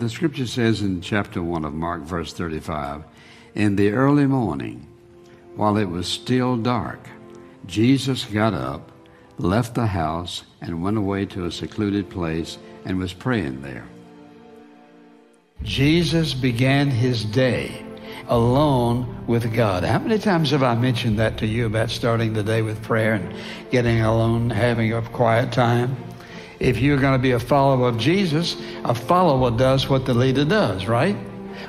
The scripture says in chapter 1 of Mark, verse 35 In the early morning, while it was still dark, Jesus got up, left the house, and went away to a secluded place and was praying there. Jesus began his day alone with God. How many times have I mentioned that to you about starting the day with prayer and getting alone, having a quiet time? If you're going to be a follower of Jesus, a follower does what the leader does, right?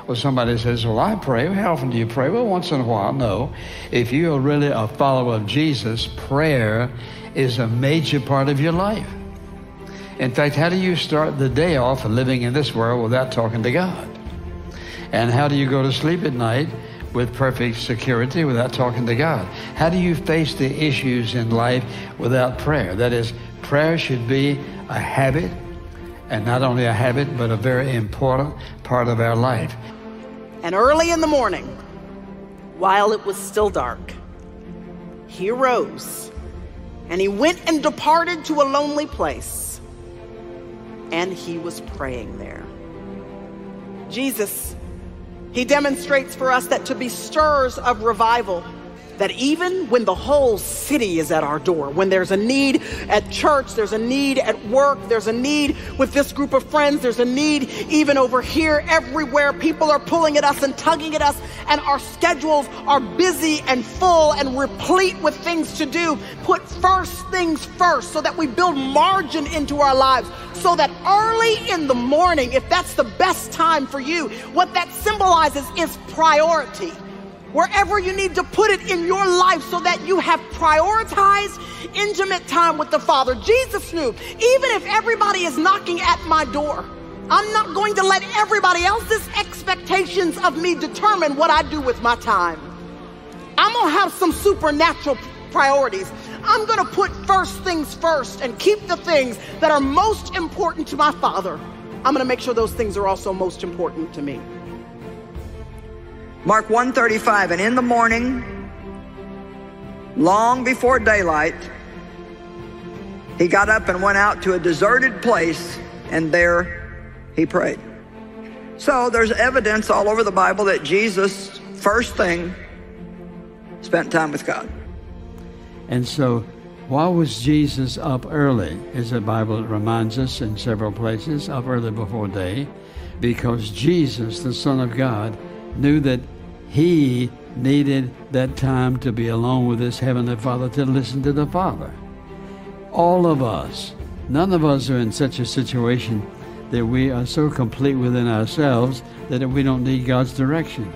Well, somebody says, Well, I pray. How often do you pray? Well, once in a while. No. If you are really a follower of Jesus, prayer is a major part of your life. In fact, how do you start the day off living in this world without talking to God? And how do you go to sleep at night with perfect security without talking to God? How do you face the issues in life without prayer? That is, prayer should be a habit, and not only a habit, but a very important part of our life. And early in the morning, while it was still dark, he arose and he went and departed to a lonely place, and he was praying there. Jesus, he demonstrates for us that to be stirrers of revival, that even when the whole city is at our door, when there's a need at church, there's a need at work, there's a need with this group of friends, there's a need even over here, everywhere, people are pulling at us and tugging at us, and our schedules are busy and full and replete with things to do. Put first things first so that we build margin into our lives, so that early in the morning, if that's the best time for you, what that symbolizes is priority wherever you need to put it in your life so that you have prioritized intimate time with the Father. Jesus knew, even if everybody is knocking at my door, I'm not going to let everybody else's expectations of me determine what I do with my time. I'm going to have some supernatural priorities. I'm going to put first things first and keep the things that are most important to my Father. I'm going to make sure those things are also most important to me. Mark 135, and in the morning, long before daylight, he got up and went out to a deserted place, and there he prayed. So there's evidence all over the Bible that Jesus, first thing, spent time with God. And so, why was Jesus up early? As the Bible reminds us in several places, up early before day, because Jesus, the Son of God, knew that he needed that time to be alone with his Heavenly Father to listen to the Father. All of us, none of us are in such a situation that we are so complete within ourselves that we don't need God's direction.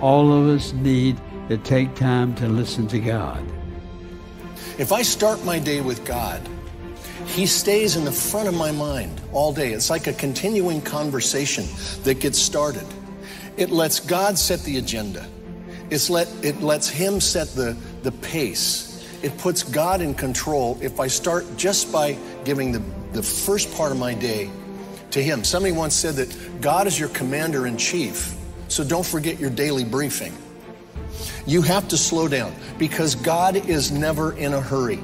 All of us need to take time to listen to God. If I start my day with God, He stays in the front of my mind all day. It's like a continuing conversation that gets started. It lets God set the agenda. It's let, it lets Him set the, the pace. It puts God in control if I start just by giving the, the first part of my day to Him. Somebody once said that God is your commander in chief, so don't forget your daily briefing. You have to slow down because God is never in a hurry.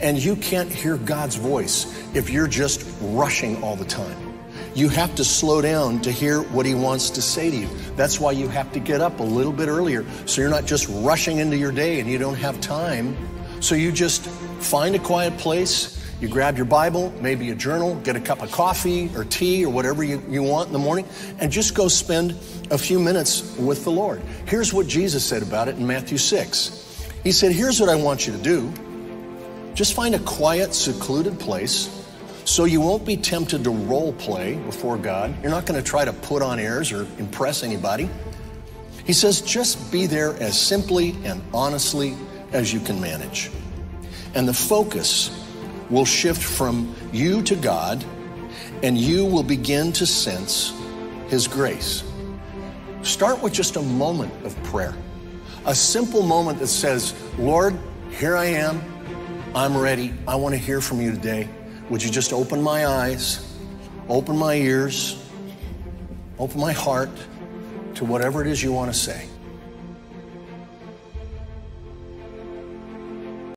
And you can't hear God's voice if you're just rushing all the time. You have to slow down to hear what he wants to say to you. That's why you have to get up a little bit earlier so you're not just rushing into your day and you don't have time. So you just find a quiet place, you grab your Bible, maybe a journal, get a cup of coffee or tea or whatever you, you want in the morning, and just go spend a few minutes with the Lord. Here's what Jesus said about it in Matthew 6. He said, Here's what I want you to do. Just find a quiet, secluded place so you won't be tempted to role play before God. You're not going to try to put on airs or impress anybody. He says, just be there as simply and honestly as you can manage. And the focus will shift from you to God, and you will begin to sense His grace. Start with just a moment of prayer, a simple moment that says, Lord, here I am. I'm ready. I want to hear from you today. Would you just open my eyes, open my ears, open my heart to whatever it is you want to say?